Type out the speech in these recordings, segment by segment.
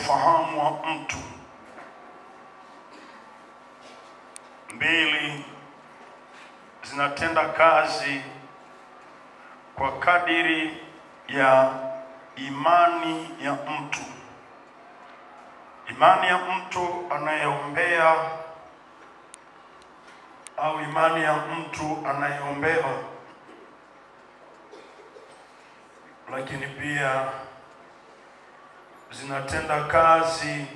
ufahamu wa mtu. Mbili, zinatenda kazi kwa kadiri ya imani ya mtu. Imani ya mtu anayeombea au imani ya mtu anayeombewa, lakini pia zinatenda kazi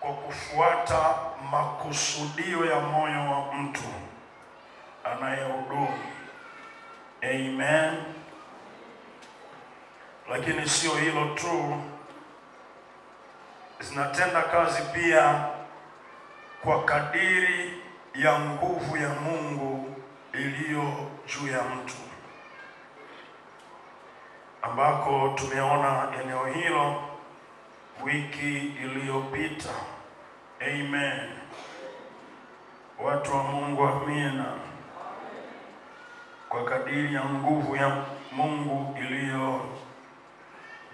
kwa kufuata makusudio ya moyo wa mtu anayehudumu. Amen. Lakini sio hilo tu, zinatenda kazi pia kwa kadiri ya nguvu ya Mungu iliyo juu ya mtu, ambako tumeona eneo hilo wiki iliyopita. Amen. Watu wa Mungu, amina. Kwa kadiri ya nguvu ya Mungu iliyo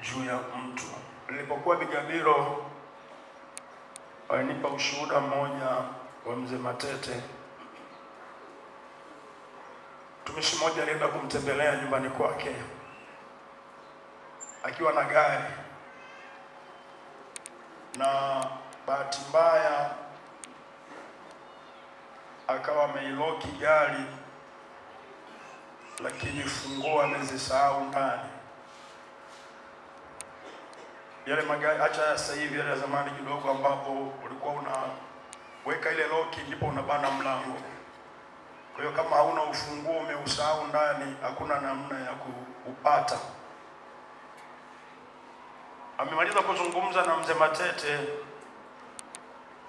juu ya mtu. Nilipokuwa Bigabiro, alinipa ushuhuda mmoja wa mzee Matete. Mtumishi mmoja alienda kumtembelea nyumbani kwake akiwa na gari, na bahati mbaya akawa ameiloki gari, lakini funguo amezisahau ndani. Yale magari acha sasa hivi, yale ya zamani kidogo, ambapo ulikuwa unaweka ile loki ndipo unabana mlango. Kwa hiyo kama hauna ufunguo umeusahau ndani, hakuna namna ya kuupata. Amemaliza kuzungumza na mzee Matete,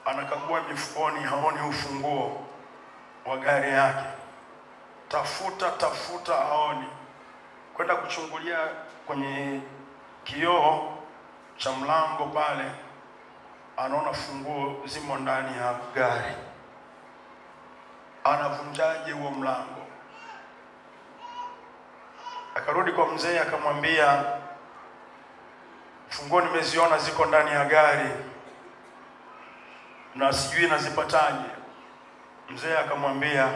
anakagua mifukoni, haoni ufunguo wa gari yake, tafuta tafuta, haoni. Kwenda kuchungulia kwenye kioo cha mlango pale, anaona funguo zimo ndani ya gari. Anavunjaje huo mlango? Akarudi kwa mzee akamwambia, funguo nimeziona ziko ndani ya gari na sijui nazipataje. Mzee akamwambia,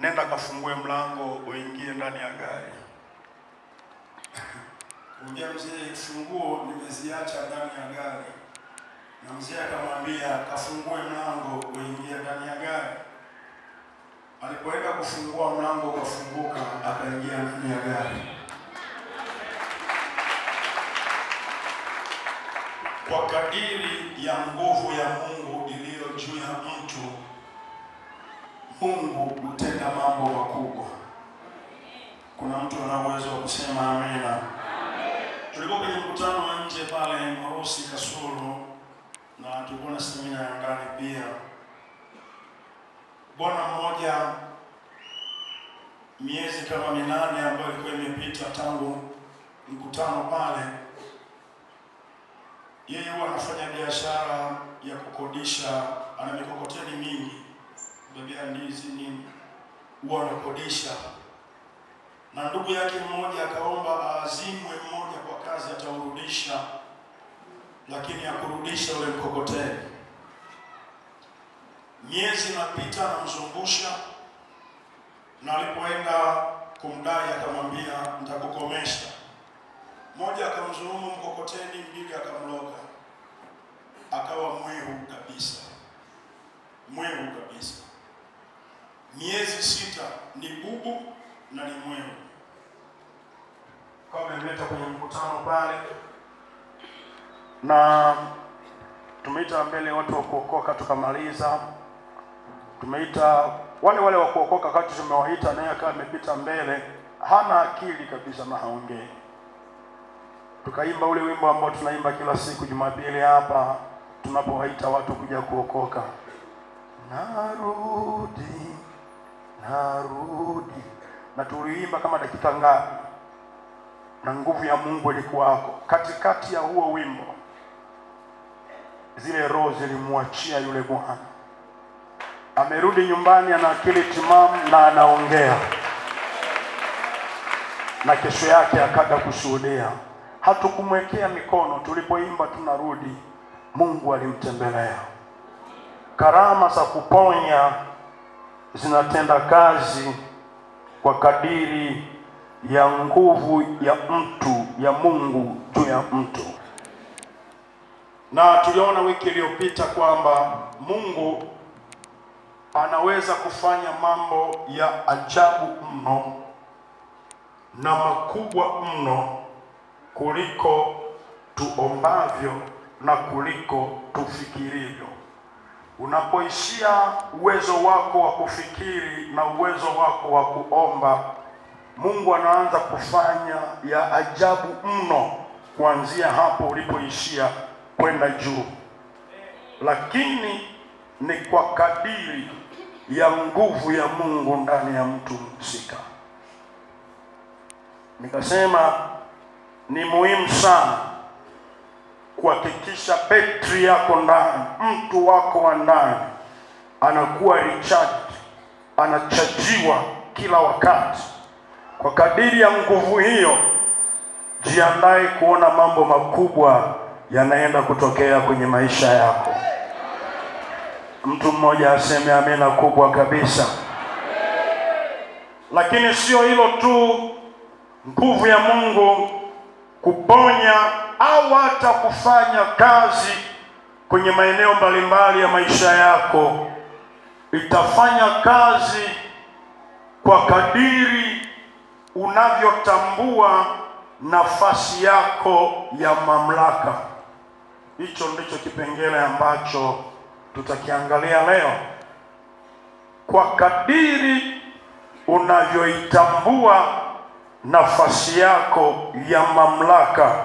nenda kafungue mlango uingie ndani ya gari. Mwambia mzee, funguo nimeziacha ndani ya gari, na mzee akamwambia, kafungue mlango uingie ndani ya gari. Alipoenda kufungua mlango ukafunguka, akaingia ndani ya gari. Kwa kadiri ya nguvu ya Mungu iliyo juu ya mtu, Mungu hutenda mambo makubwa. Kuna mtu ana uwezo wa kusema amina? Tulikuwa kwenye mkutano wa nje pale Morusi Kasulu, na tulikuwa na semina ya ndani pia. Bwana mmoja miezi kama minane ambayo ilikuwa imepita tangu mkutano pale, yeye huwa anafanya biashara ya kukodisha, ana mikokoteni mingi, bebea ndizi nini, huwa anakodisha. Na ndugu yake mmoja akaomba aazimwe mmoja kwa kazi, ataurudisha, lakini akurudisha ule mkokoteni. Miezi inapita, anamzungusha, na alipoenda kumdai akamwambia nitakukomesha. Mmoja akamdhulumu mkokoteni, mbili akamloga, akawa mwehu kabisa, mwehu kabisa. Miezi sita ni bubu na ni mwehu. Kwa amemleta kwenye mkutano pale, na tumeita mbele watu wa kuokoka, tukamaliza. Tumeita wale wale wa kuokoka, wakati tumewaita, naye akawa amepita mbele, hana akili kabisa na haongei tukaimba ule wimbo ambao tunaimba kila siku Jumapili hapa tunapowaita watu kuja kuokoka. narudi, narudi. Na tuliimba kama dakika ngapi, na nguvu ya Mungu ilikuwako katikati ya huo wimbo. Zile roho zilimwachia yule bwana, amerudi nyumbani, ana akili timamu na anaongea, na kesho yake akaja kushuhudia. Hatukumwekea mikono tulipoimba tunarudi, Mungu alimtembelea. Karama za kuponya zinatenda kazi kwa kadiri ya nguvu ya mtu ya Mungu juu ya mtu, na tuliona wiki iliyopita kwamba Mungu anaweza kufanya mambo ya ajabu mno na makubwa mno kuliko tuombavyo na kuliko tufikirivyo. Unapoishia uwezo wako wa kufikiri na uwezo wako wa kuomba, Mungu anaanza kufanya ya ajabu mno kuanzia hapo ulipoishia kwenda juu, lakini ni kwa kadiri ya nguvu ya Mungu ndani ya mtu mhusika. Nikasema ni muhimu sana kuhakikisha betri yako ndani, mtu wako wa ndani anakuwa recharged, anachajiwa kila wakati. Kwa kadiri ya nguvu hiyo, jiandae kuona mambo makubwa yanaenda kutokea kwenye maisha yako. Mtu mmoja aseme amena kubwa kabisa. Lakini sio hilo tu, nguvu ya Mungu kuponya au hata kufanya kazi kwenye maeneo mbalimbali ya maisha yako, itafanya kazi kwa kadiri unavyotambua nafasi yako ya mamlaka. Hicho ndicho kipengele ambacho tutakiangalia leo. Kwa kadiri unavyoitambua nafasi yako ya mamlaka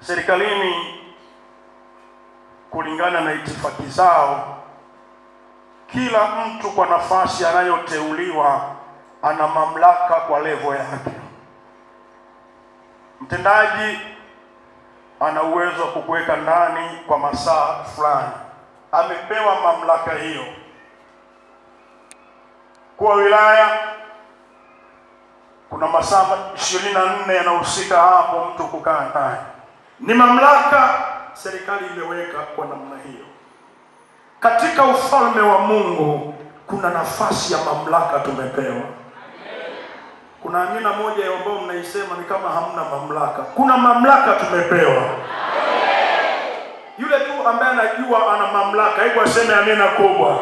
serikalini, kulingana na itifaki zao, kila mtu kwa nafasi anayoteuliwa ana mamlaka kwa levo yake. Mtendaji ana uwezo wa kukuweka ndani kwa masaa fulani, amepewa mamlaka hiyo. Kwa wilaya kuna masaa ishirini na nne yanahusika hapo mtu kukaa ndani, ni mamlaka serikali imeweka kwa namna hiyo. Katika ufalme wa Mungu kuna nafasi ya mamlaka tumepewa. Kuna amina moja ambayo mnaisema ni kama hamna mamlaka. Kuna mamlaka tumepewa. Yule tu ambaye anajua ana mamlaka, hebu aseme amina kubwa.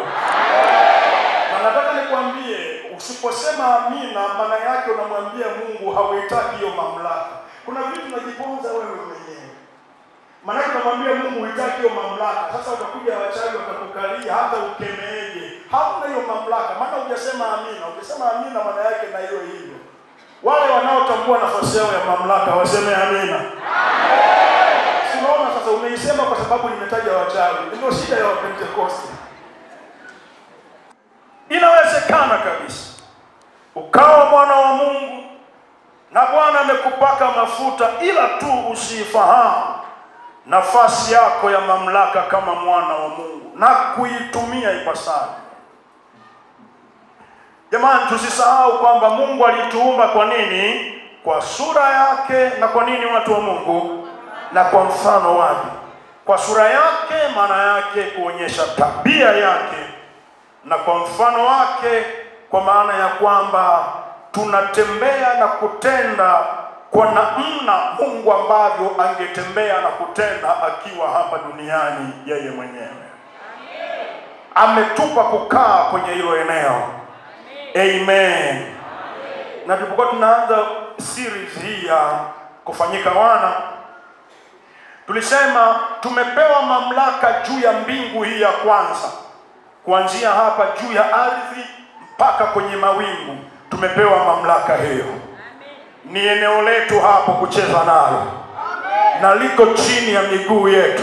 Na nataka nikwambie, usiposema amina, maana yake unamwambia Mungu hauhitaji hiyo mamlaka. Kuna vitu unajifunza wewe mwenyewe, maanake unamwambia Mungu huhitaki hiyo mamlaka. Sasa utakuja wachawi watakukalia, hata ukemeeje, hauna hiyo mamlaka, maana hujasema amina. Ukisema amina, maana yake na hiyo hivyo. Wale wanaotambua nafasi yao ya mamlaka waseme amina. Unaona sasa, umeisema kwa sababu nimetaja wachawi. Ndio shida ya Wapentekoste. Inawezekana kabisa ukawa mwana wa Mungu na Bwana amekupaka mafuta, ila tu usiifahamu nafasi yako ya mamlaka kama mwana wa Mungu na kuitumia ipasavyo. Jamani, tusisahau kwamba Mungu alituumba kwa nini? Kwa sura yake. Na kwa nini, watu wa Mungu? Na kwa mfano wake. Kwa sura yake, maana yake kuonyesha tabia yake, na kwa mfano wake, kwa maana ya kwamba tunatembea na kutenda kwa namna Mungu ambavyo angetembea na kutenda akiwa hapa duniani yeye mwenyewe. Ametupa kukaa kwenye hilo eneo. Amen. Na tulipokuwa tunaanza series hii ya kufanyika wana, tulisema tumepewa mamlaka juu ya mbingu hii ya kwanza, kuanzia hapa juu ya ardhi mpaka kwenye mawingu. Tumepewa mamlaka hiyo, ni eneo letu hapo kucheza nalo, na liko chini ya miguu yetu.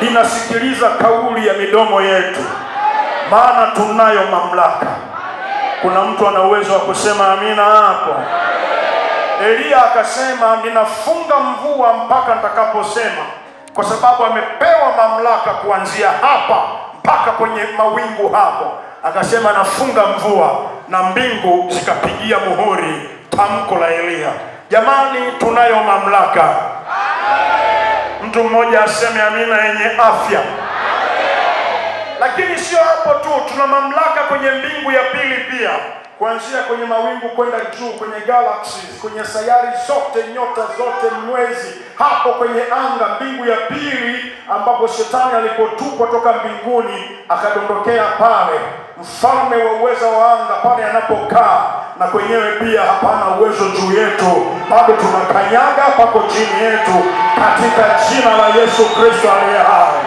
linasikiliza kauli ya midomo yetu, maana tunayo mamlaka. Kuna mtu ana uwezo wa kusema amina hapo? Eliya akasema, ninafunga mvua mpaka nitakaposema, kwa sababu amepewa mamlaka kuanzia hapa mpaka kwenye mawingu hapo. Akasema nafunga mvua, na mbingu zikapigia muhuri tamko la Eliya. Jamani, tunayo mamlaka. Mtu mmoja aseme amina yenye afya. Lakini sio hapo tu, tuna mamlaka kwenye mbingu ya pili pia, kuanzia kwenye mawingu kwenda juu, kwenye galaxies, kwenye sayari zote, nyota zote, mwezi, hapo kwenye anga, mbingu ya pili, ambapo shetani alipotupwa toka mbinguni akadondokea pale, mfalme wa uweza wa anga pale anapokaa, na kwenyewe pia hapana uwezo juu yetu, bado tunakanyaga pako chini yetu, katika jina la Yesu Kristo aliye hai.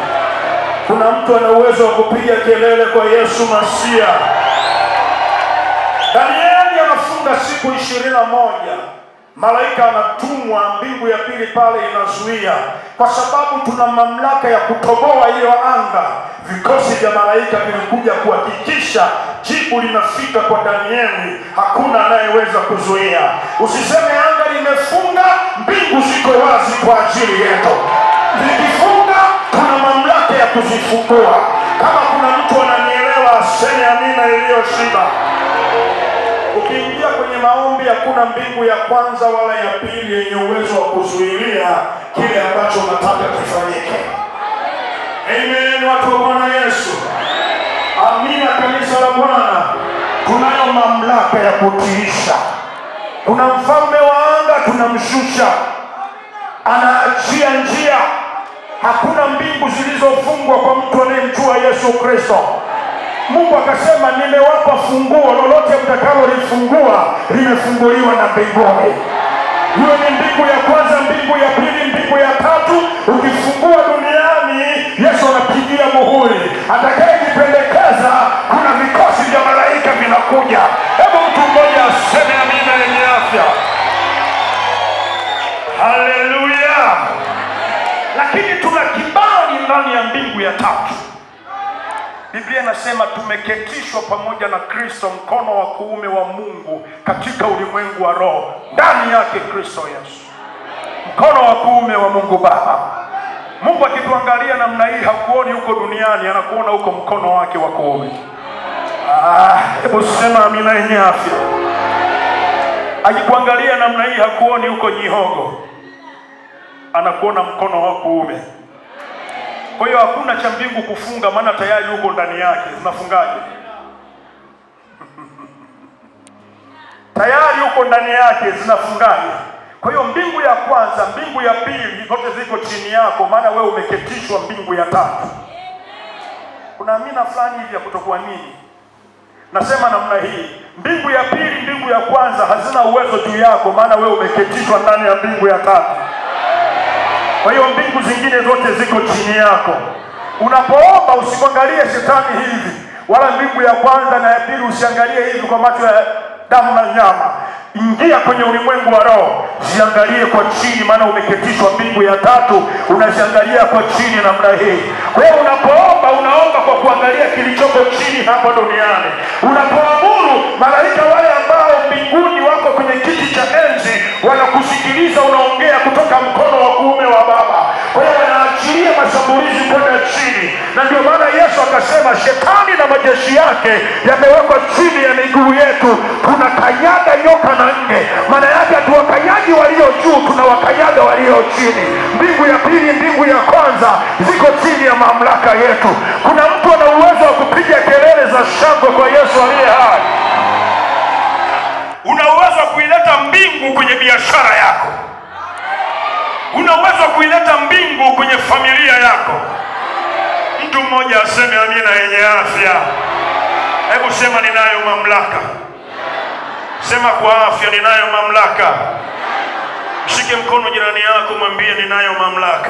Kuna mtu ana uwezo wa kupiga kelele kwa Yesu Masia. Danieli anafunga siku ishirini na moja malaika anatumwa, mbingu ya pili pale inazuia, kwa sababu tuna mamlaka ya kutoboa hiyo anga. Vikosi vya malaika vilikuja kuhakikisha jibu linafika kwa Danieli, hakuna anayeweza kuzuia. Usiseme anga limefunga, mbingu ziko wazi kwa ajili yetu. Zikifunga, tuna mamlaka ya kuzifungua. Kama kuna mtu ananielewa, aseme amina iliyoshiba. Ukiingia kwenye maombi, hakuna mbingu ya kwanza wala ya pili yenye uwezo wa kuzuilia kile ambacho unataka kifanyike. Amen, watu wa Bwana Yesu. Amina, kanisa la Bwana. Tunayo mamlaka ya kutiisha. Kuna mfalme wa anga, tunamshusha, anaachia njia. Hakuna mbingu zilizofungwa kwa mtu anayemjua Yesu Kristo. Mungu akasema, nimewapa funguo, lolote mtakalolifungua limefunguliwa na mbinguni. Hiyo ni mbingu ya kwanza, mbingu ya pili, mbingu ya tatu. Ukifungua duniani, Yesu anapigia muhuri. Atakayejipendekeza, kuna vikosi vya malaika vinakuja. Hebu mtu mmoja aseme amina yenye afya. Haleluya! Lakini tuna kibali ndani ya mbingu ya tatu. Biblia inasema tumeketishwa pamoja na Kristo mkono wa kuume wa Mungu katika ulimwengu wa roho, ndani yake Kristo Yesu, mkono wa kuume wa Mungu Baba. Mungu akituangalia namna hii hakuoni huko duniani, anakuona huko mkono wake wa kuume. Ah, hebu sema amina yenye afya. Akikuangalia namna hii hakuoni huko Nyihogo, anakuona mkono wa kuume. Kwa hiyo hakuna cha mbingu kufunga, maana tayari huko ndani yake. Unafungaje? tayari huko ndani yake, zinafungaje? Kwa hiyo mbingu ya kwanza, mbingu ya pili, zote ziko chini yako, maana wewe umeketishwa mbingu ya tatu. Kuna amina fulani hivi ya kutokuwa nini? Nasema namna hii, mbingu ya pili, mbingu ya kwanza hazina uwezo juu yako, maana wewe umeketishwa ndani ya mbingu ya tatu. Kwa hiyo mbingu zingine zote ziko chini yako. Unapoomba usimwangalie shetani hivi, wala mbingu ya kwanza na ya pili usiangalie hivi kwa macho ya damu na nyama. Ingia kwenye ulimwengu wa roho, ziangalie kwa chini, maana umeketishwa mbingu ya tatu, unaziangalia kwa chini namna hii. Kwa hiyo unapoomba, unaomba kwa kuangalia kilichoko chini hapa duniani. Unapoamuru, malaika wale ambao mbinguni wako kwenye kiti cha enzi wanakusikiliza unaongea kutoka mkono wa kuume wa Baba. Kwa hiyo wanaachilia mashambulizi kwenda chini, na ndio maana Yesu akasema shetani na majeshi yake yamewekwa chini ya miguu yetu, tunakanyaga nyoka na nge. Maana yake hatuwakanyaji walio juu, tunawakanyaga walio chini. Mbingu ya pili, mbingu ya kwanza ziko chini ya mamlaka yetu. Kuna mtu ana uwezo wa kupiga kelele za shangwe kwa Yesu aliye hai. Una uwezo wa kuileta mbingu kwenye biashara yako, unaweza kuileta mbingu kwenye familia yako. Mtu mmoja aseme amina yenye afya. Hebu sema, ninayo mamlaka. Sema kwa afya, ninayo mamlaka. Mshike mkono jirani yako, mwambie ninayo mamlaka.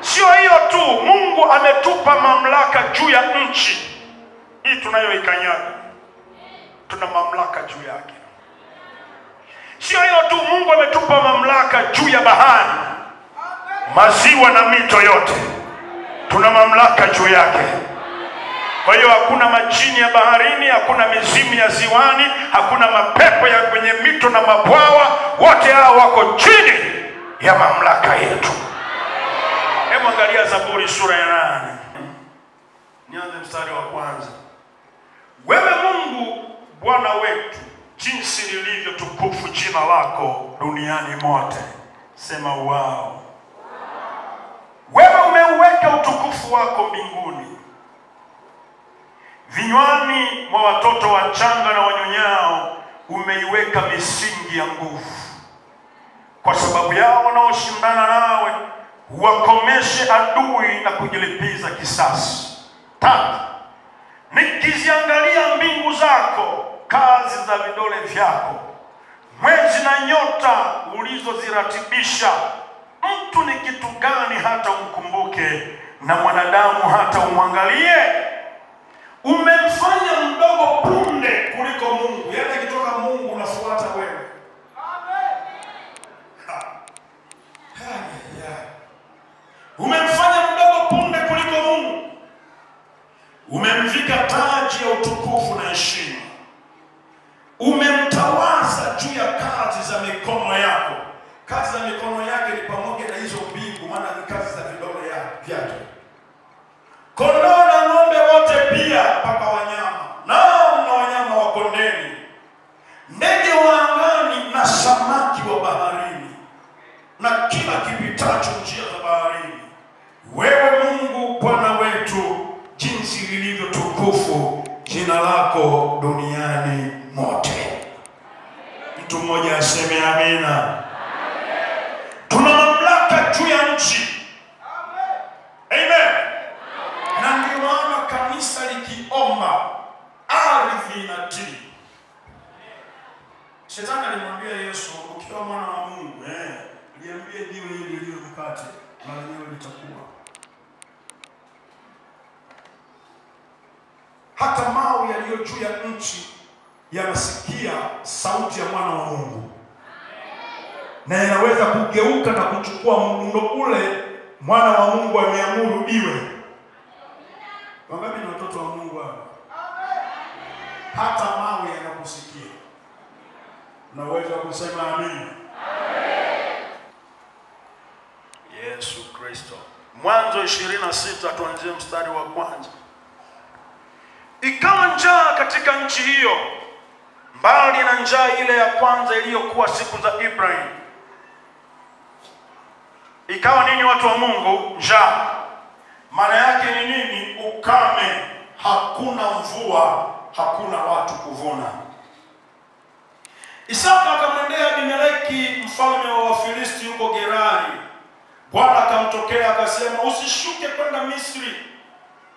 Sio hiyo tu, Mungu ametupa mamlaka juu ya nchi hii tunayoikanyaga tuna mamlaka juu yake. Sio hiyo tu, Mungu ametupa mamlaka juu ya bahari. maziwa na mito yote, tuna mamlaka juu yake. Kwa hiyo hakuna majini ya baharini, hakuna mizimu ya ziwani, hakuna mapepo ya kwenye mito na mabwawa. Wote hao wako chini ya mamlaka yetu. Hebu angalia Zaburi sura ya nane, nianze mstari wa kwanza. Wewe Mungu Bwana wetu, jinsi lilivyo tukufu jina lako duniani mote. Sema wao. Wewe umeuweka utukufu wako mbinguni, vinywani mwa watoto wachanga na wanyonyao umeiweka misingi ya nguvu. Kwa sababu yao wanaoshindana nawe, wakomeshe adui na kujilipiza kisasi. Tatu, nikiziangalia mbingu zako, kazi za vidole vyako, mwezi na nyota ulizoziratibisha, mtu ni kitu gani hata umkumbuke, na mwanadamu hata umwangalie? Umemfanya mdogo punde kuliko Mungu, yaani akitoka Mungu unafuata wewe. Umemfanya mdogo punde kuliko Mungu, umemvika taji ya utukufu na heshima, umemtawaza juu ya kazi za mikono yako. Kazi za mikono yake ni pamoja na hizo mbingu, maana ni kazi za vidole ya- vyake. Kondoo na ng'ombe wote pia, mpaka wanyama, nao na wanyama wa kondeni, ndege wa angani na samaki wa baharini, na kila kipitacho njia za baharini. Wewe Mungu Bwana wetu, jinsi lilivyo tukufu jina lako duniani mote. Mtu mmoja aseme amina. Tuna mamlaka juu ya nchi. Amen. Amen. Kanisa likiomba ardhi inatii. Shetani alimwambia Yesu, ukiwa mwana wa Mungu, eh, jiwe hili liwe mkate, na lenyewe litakuwa. Hata mawe yaliyo juu ya nchi yanasikia sauti ya mwana wa Mungu na yanaweza kugeuka na kuchukua muundo ule mwana wa Mungu ameamuru iwe. Wangapi ni watoto wa Mungu hapa? Hata mawe yanakusikia, na uwezo wa kusema amen. Yesu Kristo. Mwanzo 26 tuanzie mstari wa kwanza. Ikawa njaa katika nchi hiyo, mbali na njaa ile ya kwanza iliyokuwa siku za Ibrahim. Ikawa nini, watu wa Mungu? Njaa. Maana yake ni nini? Ukame, hakuna mvua, hakuna watu kuvuna. Isaka akamwendea Abimeleki mfalme wa Wafilisti huko Gerari. Bwana akamtokea akasema, usishuke kwenda Misri,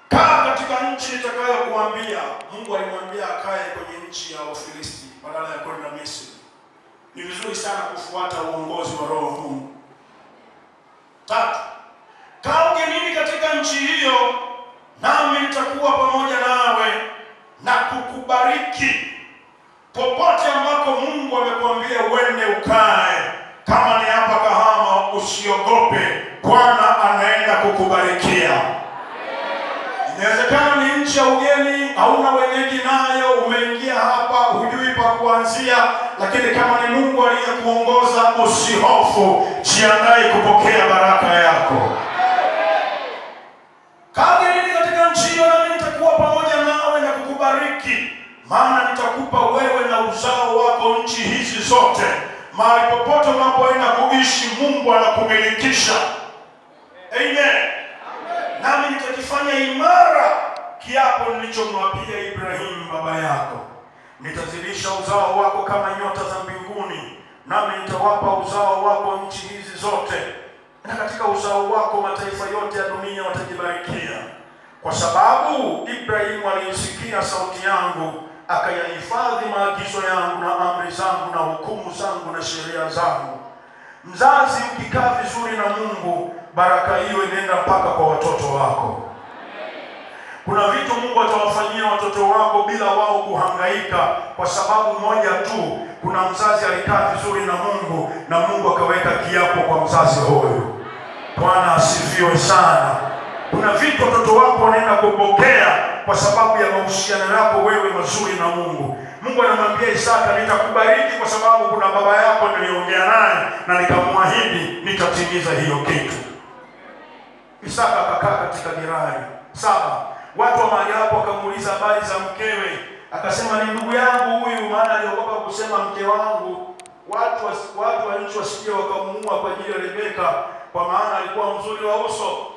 kaa katika nchi nitakayokuambia. Mungu alimwambia akae kwenye nchi ya Wafilisti badala ya kwenda Misri. Ni vizuri sana kufuata uongozi wa Roho Mungu. Tatu, kaa ugenini katika nchi hiyo, nami nitakuwa pamoja nawe na kukubariki popote ambako Mungu amekuambia uende ukae. Kama ni hapa Kahama, usiogope, Bwana anaenda kukubarikia. Inawezekana ni nchi ya ugeni, hauna wenyeji nayo, umeingia hapa, hujui pa kuanzia, lakini kama ni Mungu aliyekuongoza, usihofu, jiandae kupokea baraka yako. Ugenini katika nchi hiyo, nami nitakuwa pamoja nawe na kukubariki, maana nitakupa wewe na uzao wako nchi hizi zote. Mahali popote unapoenda kuishi, Mungu anakumilikisha. Amen. Nami nitakifanya imara kiapo nilichomwapia Ibrahimu baba yako. Nitazidisha uzao wako kama nyota za mbinguni, nami nitawapa uzao wako nchi hizi zote, na katika uzao wako mataifa yote ya dunia watajibarikia, kwa sababu Ibrahimu aliisikia sauti yangu, akayahifadhi maagizo yangu na amri zangu na hukumu zangu na sheria zangu. Mzazi ukikaa vizuri na Mungu, baraka hiyo inaenda mpaka kwa watoto wako. Kuna vitu Mungu atawafanyia watoto wako bila wao kuhangaika, kwa sababu moja tu. Kuna mzazi alikaa vizuri na Mungu na Mungu akaweka kiapo kwa mzazi huyu, Bwana asifiwe sana. Kuna vitu watoto wako wanaenda kupokea kwa sababu ya mahusiano yako wewe mazuri na Mungu. Mungu anamwambia Isaka, nitakubariki kwa sababu kuna baba yako niliongea naye na nikamwahidi nitatimiza hiyo kitu. Isaka akakaa katika Gerari saba. Watu wa mahali hapo wakamuuliza habari za mkewe, akasema ni ndugu yangu huyu, maana aliogopa kusema mke wangu, watu wa, watu wa nchi wasije wakamuua kwa ajili ya Rebeka, kwa maana alikuwa mzuri wa uso.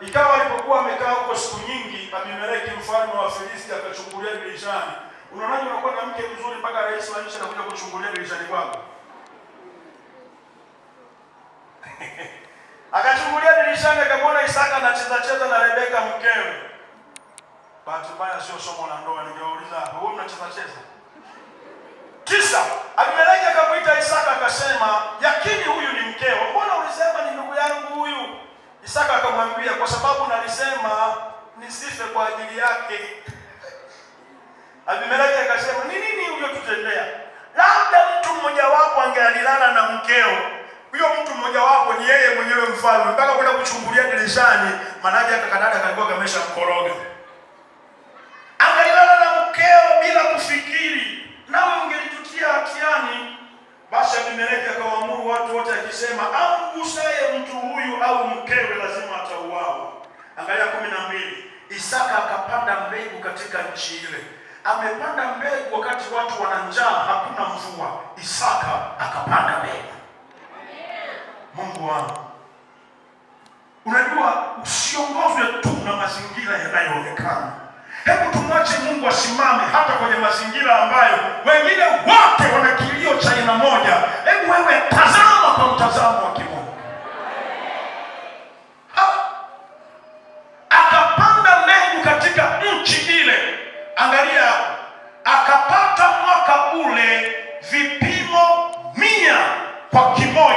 Ikawa alipokuwa amekaa huko siku nyingi, Abimeleki mfalme wa Filisti akachungulia dirishani. Unaonaje unakuwa na mke mzuri mpaka rais wa nchi anakuja kuchungulia dirishani kwako? Akachungulia dirishani akamwona Isaka anacheza cheza na Rebeka mkewe. Bahati mbaya sio somo la ndoa, ningeuliza hapo, wewe mnacheza cheza? Tisa, Abimeleki akamwita Isaka akasema, yakini huyu ni mkeo, mbona ulisema ni ndugu yangu huyu? Isaka akamwambia, kwa sababu nalisema nisife kwa ajili yake. Abimeleki akasema, ni nini uliotutendea? Labda mtu mmojawapo angealilala na mkeo huyo mtu mmoja mmojawapo ni yeye mwenyewe mfalme, mpaka kwenda kuchungulia dirishani, maanake hata kadada kalikuwa kamesha mkoroga. Angalilala na mkeo bila kufikiri, nawe ungelitutia hatiani. Basi Abimeleki akawaamuru watu wote akisema, amgusaye mtu huyu au mkewe lazima atauawa. Angalia kumi na mbili. Isaka akapanda mbegu katika nchi ile. Amepanda mbegu wakati watu wana njaa, hakuna mvua. Isaka akapanda mbegu. Mungu wangu, unajua usiongozwe tu na mazingira yanayoonekana. Hebu tumwache Mungu asimame hata kwenye mazingira ambayo wengine wote wana kilio cha aina moja. Hebu wewe tazama kwa mtazamo wa kimungu. Akapanda mbegu katika nchi ile, angalia, akapata mwaka ule vipimo mia kwa kimoja.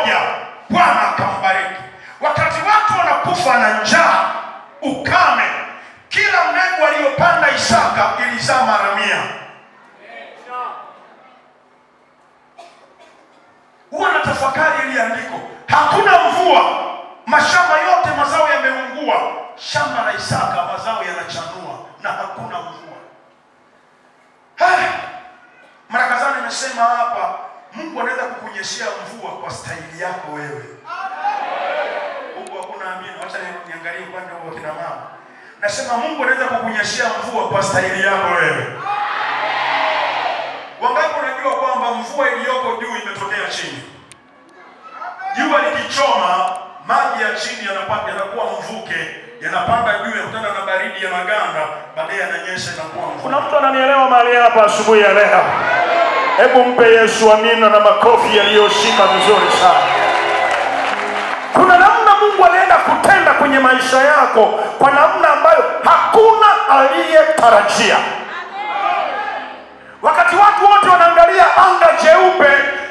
Nasema Mungu anaweza kukunyeshea mvua kwa staili yako wewe. Wangapi unajua kwamba mvua iliyoko juu imetokea chini? Jua likichoma, maji ya chini yanapata yanakuwa mvuke, yanapanda juu, yanakutana na baridi, yanaganda, baadaye yananyesha, inakuwa mvua. Kuna mtu ananielewa mahali hapa asubuhi ya leo? Hebu mpe Yesu amina na makofi yaliyoshika vizuri sana. Kuna namna Mungu anaenda kutenda kwenye maisha yako kwa namna aliyetarajia. Wakati watu wote wanaangalia anga jeupe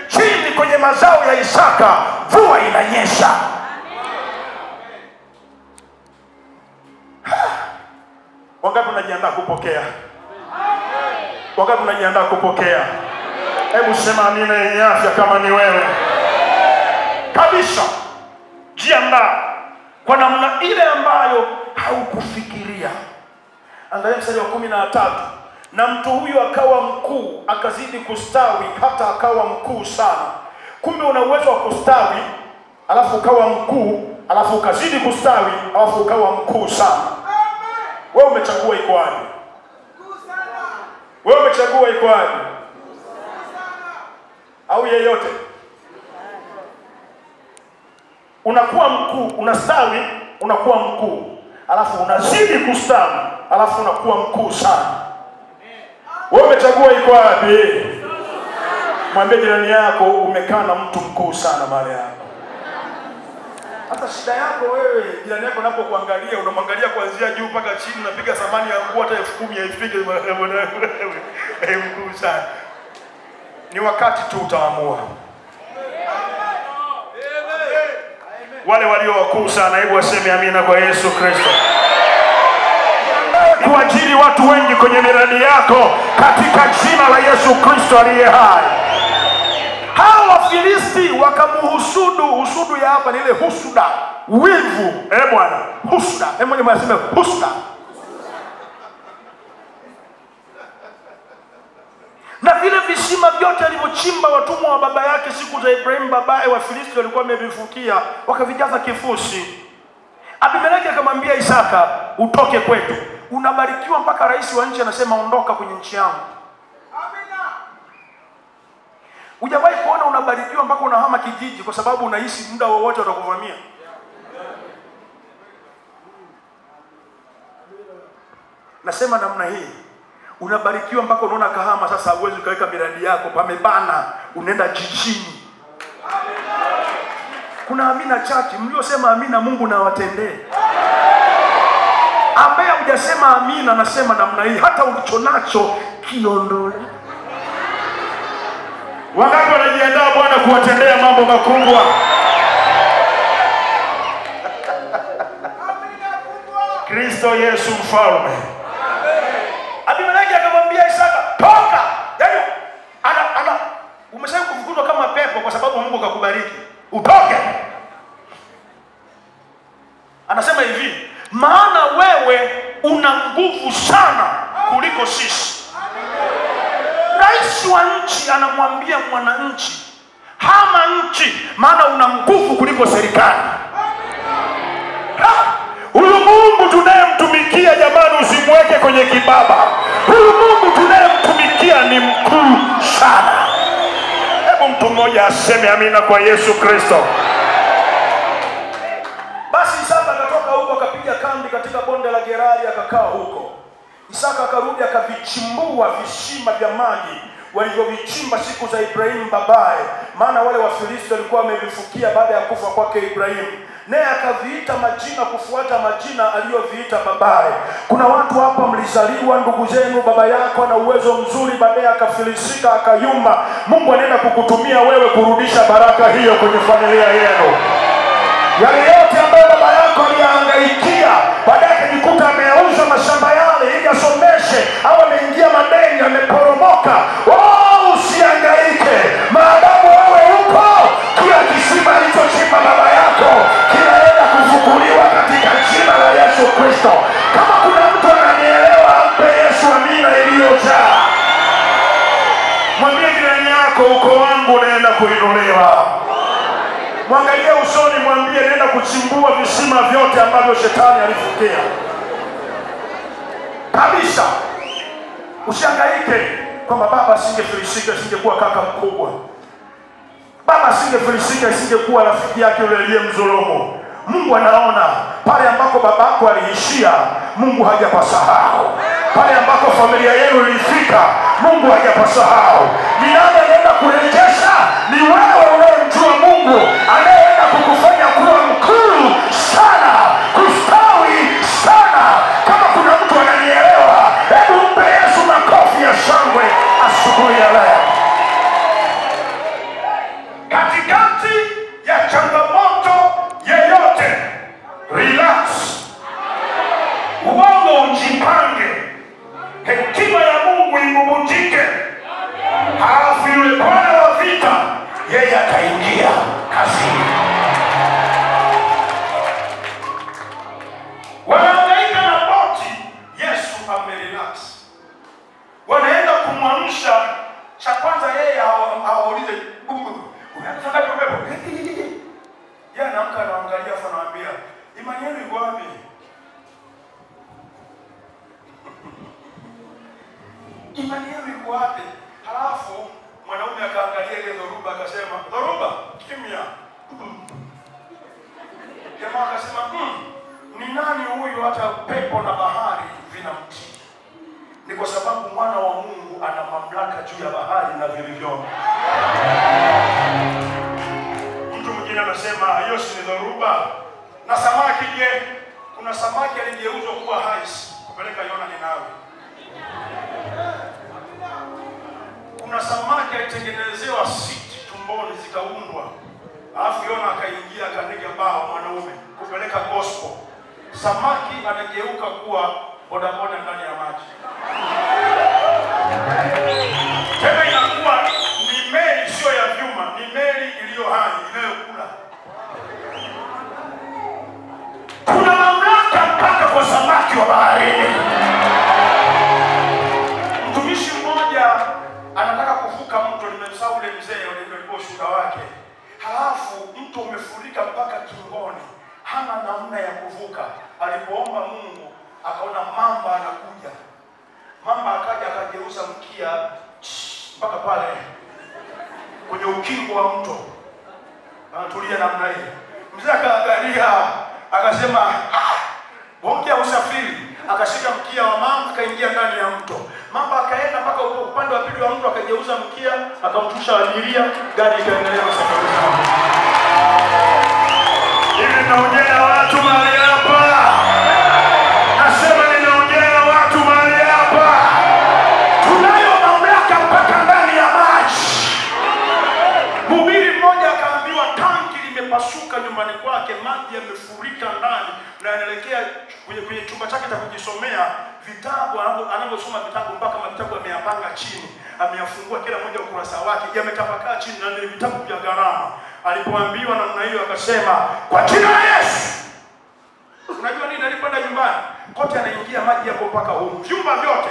chini kwenye mazao ya Isaka, mvua inanyesha. Wangapi unajiandaa kupokea? Wangapi unajiandaa kupokea? Hebu sema amina yenye afya kama ni wewe kabisa. Jiandaa kwa namna ile ambayo haukufikiria. Angalia mstari wa kumi na tatu. Na mtu huyu akawa mkuu, akazidi kustawi, hata akawa mkuu sana. Kumbe una uwezo wa kustawi, alafu ukawa mkuu, alafu ukazidi kustawi, alafu ukawa mkuu sana. Wewe umechagua iko wapi? Wewe umechagua iko wapi? Au yeyote? Unakuwa mkuu, unastawi, unakuwa mkuu, alafu unazidi kustawi, alafu unakuwa mkuu sana. Wewe umechagua iko wapi? Mwambie jirani yako umekaa na mtu mkuu sana mahali hapo. Hata shida yako wewe, jirani yako anapokuangalia unamwangalia kuanzia juu mpaka chini, unapiga thamani ya nguo hata elfu kumi haifiki. Mkuu sana. Ni wakati tu utaamua. Wale walio wakuu sana, hebu waseme amina kwa Yesu Kristo. Kuajiri watu wengi kwenye miradi yako katika jina la Yesu Kristo aliye hai. Hao wafilisti wakamuhusudu husudu ya hapa ni ile husuda wivu eh bwana husuda hebu moja mwaseme husuda na vile visima vyote alivyochimba watumwa wa baba yake siku za ibrahimu babaye wafilisti walikuwa wamevifukia wakavijaza kifusi. Abimeleki akamwambia isaka utoke kwetu. Unabarikiwa mpaka rais wa nchi anasema ondoka kwenye nchi yangu. Hujawahi kuona unabarikiwa mpaka unahama kijiji kwa sababu unahisi muda wowote watakuvamia nasema namna hii unabarikiwa mpaka unaona kahama sasa uwezi ukaweka miradi yako. Pamebana unaenda jijini. Kuna amina chache mliosema amina mungu nawatendee ambaye hujasema amina nasema namna hii hata ulicho nacho kiondole wangapi wanajiandaa bwana kuwatendea mambo makubwa? Kristo yesu mfalme kakubariki utoke amina kwa yesu kristo. Basi isaka akatoka huko akapiga kambi katika bonde la gerari akakaa huko. Isaka akarudi akavichimbua vishima vya maji walivyovichimba siku za ibrahimu babaye. Maana wale wafilisti walikuwa wamevifukia baada ya kufa kwake ibrahimu naye akaviita majina kufuata majina aliyoviita babaye. Kuna watu hapa mlizaliwa ndugu zenu baba yako ana uwezo mzuri baadaye akafilisika akayumba. Mungu anaenda kukutumia wewe kurudisha baraka hiyo kwenye familia yenu. Yale yote ambayo baba yako aliyahangaikia shetani alifukia kabisa. Usihangaike kwamba baba asingefilisika isingekuwa kaka mkubwa. Baba asingefilisika isingekuwa rafiki yake yule aliyemdhulumu mungu anaona pale ambako babako aliishia mungu hajapasahau. Pale ambako familia yenu ilifika mungu hajapasahau. Ni nani anaenda kurejesha? Ni wewe unayemjua mungu anayeenda asubuhi ya leo katikati ya changamoto yeyote relax. Uongo ujipange. Hekima ya mungu ibubujike halafu yule bwana wa vita yeye ataingia kazini imani yenu iko wapi halafu mwanaume akaangalia ile dhoruba akasema dhoruba kimya. Jamaa akasema "Hmm, ni nani huyu hata pepo na bahari vinamtii? Ni kwa sababu mwana wa mungu ana mamlaka juu ya bahari na vilivyomo mtu mwingine anasema hiyo si dhoruba. Na samaki je kuna samaki aligeuzwa kuwa hais kupeleka yona ninawe kuna samaki alitengenezewa siti tumboni zikaundwa. Alafu yona akaingia akapiga bao mwanaume kupeleka gospel. Samaki anageuka kuwa bodaboda ndani ya maji mto umefurika mpaka kingoni, hana namna ya kuvuka. Alipoomba Mungu akaona mamba anakuja, mamba akaja akageuza mkia mpaka pale kwenye ukingo wa mto, anatulia namna hii. Mzee akaangalia akasema, bonge ya usafiri. Akashika mkia wa mamba akaingia ndani ya mto, mamba akaenda mpaka upande wa pili wa mto, akageuza mkia akamtusha abiria, gari ikaendelea na safari zao. Vitabu, mpaka mavitabu ameyapanga chini, ameyafungua kila moja ukurasa wake, yametapakaa chini na vitabu vya. Alipoambiwa namna hiyo, akasema kwa jina la Yesu. Unajua nini? Alipoenda nyumbani kote anaingia maji yako mpaka huko vyumba vyote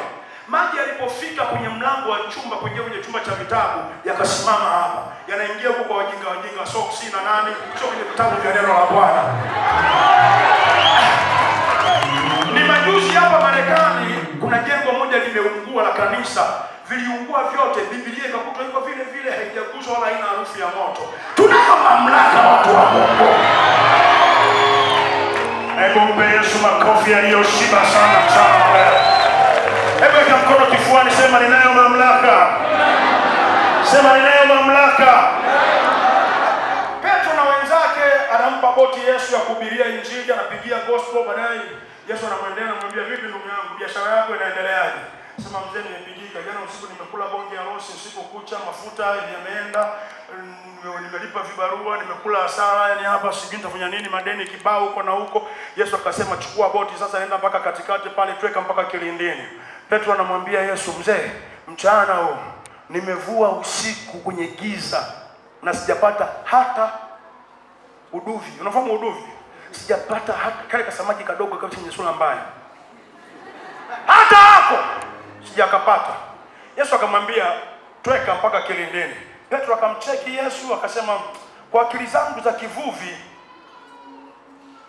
maji yalipofika kwenye mlango wa chumba kuingia kwenye chumba cha vitabu yakasimama hapa, yanaingia huko kwa wajinga wajinga, soksi na nani, sio kwenye vitabu vya neno la Bwana. Ni majuzi hapa Marekani, kuna jengo moja limeungua la kanisa, viliungua vyote, Biblia ikakuta iko vile vile, haijaguswa wala haina harufu ya moto. Tunayo mamlaka, watu wa Mungu. Hebu mpe Yesu makofi yaliyoshiba sana sana. Hebu weka mkono kifuani, sema ninayo mamlaka. Sema ninayo mamlaka. Petro na wenzake anampa boti Yesu ya kuhubiria Injili, anapigia gospel. Baadaye Yesu anamwendea anamwambia, vipi ndugu yangu, biashara yako inaendeleaje? Sema mzee, nimepigika jana usiku, nimekula bonge ya rosi usiku kucha, mafuta yameenda, mm, nimelipa vibarua, nimekula hasara, yani hapa sijui nitafanya nini, madeni kibao huko na huko. Yesu akasema, chukua boti sasa, nenda mpaka katikati pale, tweka mpaka kilindini. Petro anamwambia Yesu, mzee, mchana huu nimevua usiku kwenye giza na sijapata hata uduvi. Unafahamu uduvi? Sijapata hata kale kasamaki kadogo kabisa chenye sura mbaya, sijakapata. Yesu akamwambia tweka mpaka kilindini. Petro akamcheki Yesu akasema, kwa akili zangu za kivuvi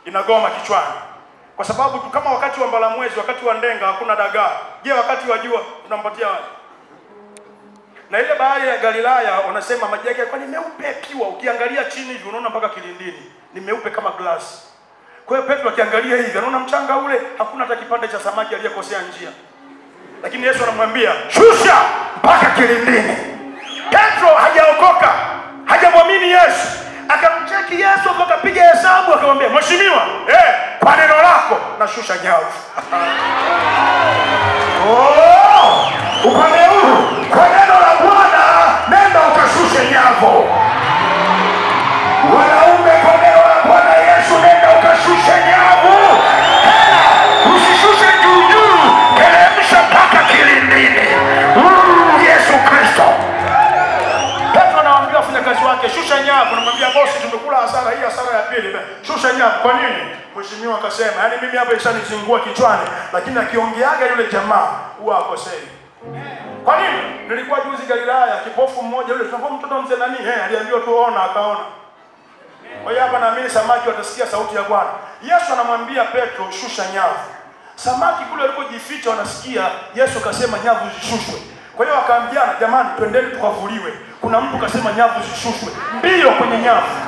inagoma kichwani, kwa sababu kama wakati wa mbalamwezi, wakati wa ndenga hakuna dagaa. Je, wakati wa jua tunampatia wapi? na ile bahari ya Galilaya wanasema maji yake yalikuwa ni meupe piwa, ukiangalia chini hivi unaona mpaka kilindini, ni meupe kama glasi. Kwa hiyo Petro akiangalia hivi anaona mchanga ule, hakuna hata kipande cha samaki aliyekosea njia, lakini Yesu anamwambia shusha mpaka kilindini. Petro hajaokoka, hajamwamini Yesu, akamcheki Yesu akapiga hesabu, akamwambia mheshimiwa, eh, kwa neno lako nashusha nyavu. Oh, upande huu tumekula sala ya pili. Shusha hiyo. Kwa nini? Mheshimiwa akasema, yaani mimi hapa ishanizingua kichwani, lakini akiongeaga yule jamaa huwa akosei. Kwa nini? Nilikuwa juzi Galilaya, kipofu mmoja yule, tunakuwa mtoto mzee nani, eh, aliambiwa tu ona, akaona. Kwa hiyo hapa naamini samaki watasikia sauti ya Bwana. Yesu anamwambia Petro, shusha nyavu. Samaki kule walipojificha wanasikia, Yesu kasema nyavu zishushwe. Kwa hiyo wakaambiana, jamani, twendeni tukavuliwe. Kuna mtu kasema nyavu zishushwe, mbio kwenye nyavu.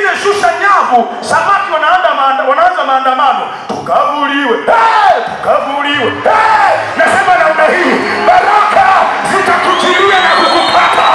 Mwingine shusha nyavu, samaki wanaanza maanda, maandamano, tukavuliwe, hey, tukavuliwe. Hey, nasema namna hii, baraka zitakujilia na kukupata,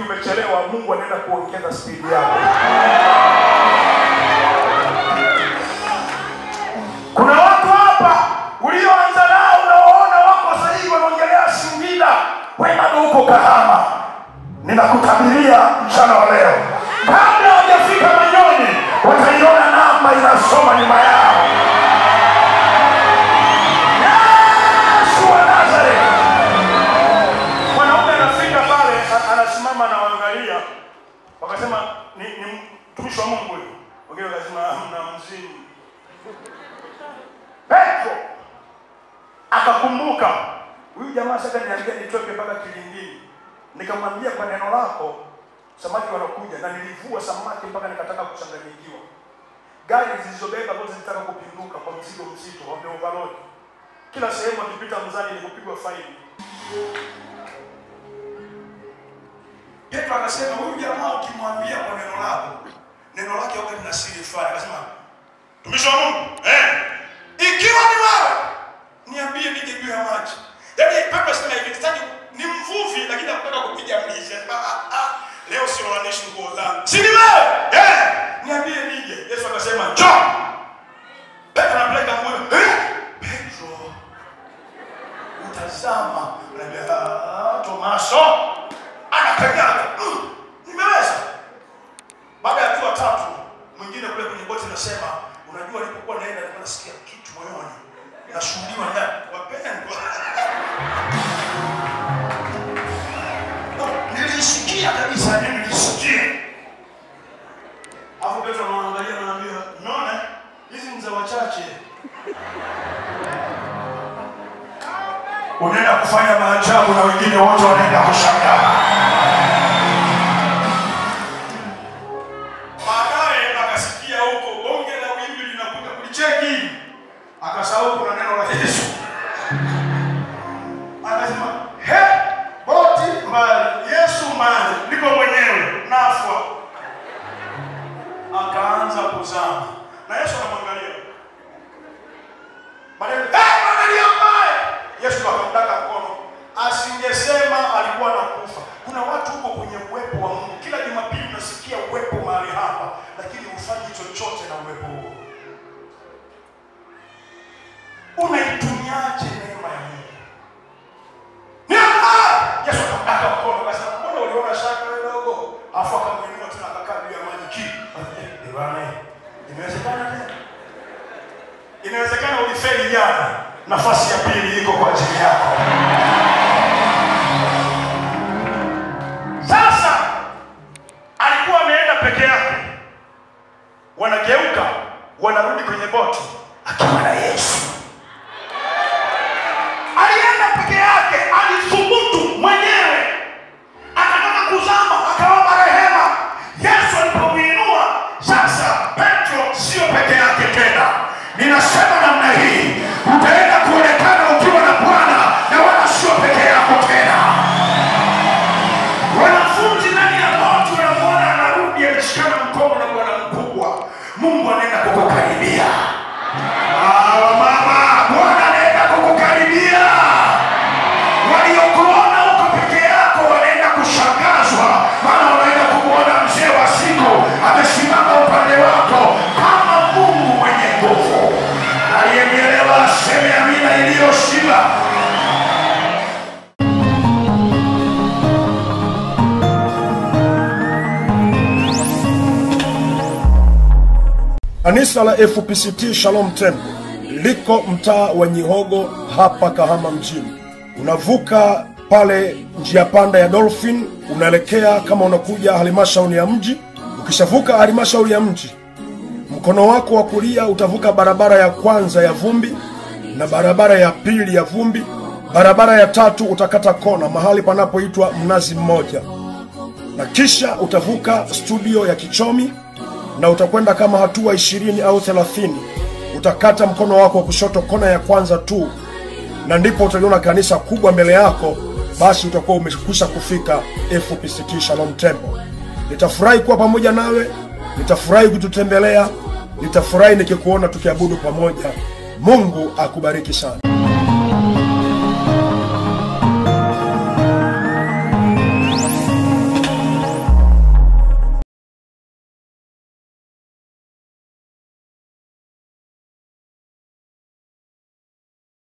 unafikiri umechelewa, Mungu anaenda kuongeza spidi yako. Kuna watu hapa ulioanza nao unaoona wako sasa hivi wanaongelea Singida, wewe bado uko Kahama. Ninakutabiria mchana wa leo, kabla hawajafika Manyoni, wataiona namba inasoma nyuma yao. Jamaa sasa niambia nitoke mpaka kilindini nikamwambia kwa neno lako samaki wanakuja na nilivua samaki mpaka nikataka kuchanganyikiwa gari zilizobeba zote zilitaka kupinduka kwa mzigo mzito wa overload, kila sehemu akipita mzani ni kupigwa faini Petro akasema huyu jamaa ukimwambia kwa neno lako, neno lake waga lina siri fulani. Akasema tumishi wa Mungu, eh, ikiwa ni wewe niambie nije juu ya maji. Yaani Petro sema hivi, sitaki ni mvuvi lakini hakutaka kupiga mlizi. Anasema ah, ah, leo siolanishi nguo zangu. Si ni wewe? Eh, niambie nije. Yesu akasema njoo. Petro anapeleka moyo. Eh, Petro utazama. Anambia ah, Tomaso anakanyaga "Mm, nimeweza baada ya hatua tatu mwingine kule kwenye boti anasema, unajua nilipokuwa naenda nilikuwa nasikia kitu moyoni nashuhudiwa ndani wapendwa. Nilisikia kabisa nini nilisikia. Petro anaangalia anaambia hizi wachache. Unaenda kufanya maajabu na wengine wote wanaenda kushangaa Kanisa la FPCT Shalom Temple liko mtaa wa Nyihogo hapa Kahama mjini. Unavuka pale njia panda ya Dolphin, unaelekea kama unakuja halmashauri ya mji. Ukishavuka halmashauri ya mji, mkono wako wa kulia utavuka barabara ya kwanza ya vumbi na barabara ya pili ya vumbi. Barabara ya tatu utakata kona mahali panapoitwa Mnazi Mmoja, na kisha utavuka studio ya Kichomi na utakwenda kama hatua ishirini au thelathini utakata mkono wako wa kushoto kona ya kwanza tu, na ndipo utaliona kanisa kubwa mbele yako. Basi utakuwa umekwisha kufika FPCT Shalom Temple. Nitafurahi kuwa pamoja nawe, nitafurahi kututembelea, nitafurahi nikikuona tukiabudu pamoja. Mungu akubariki sana.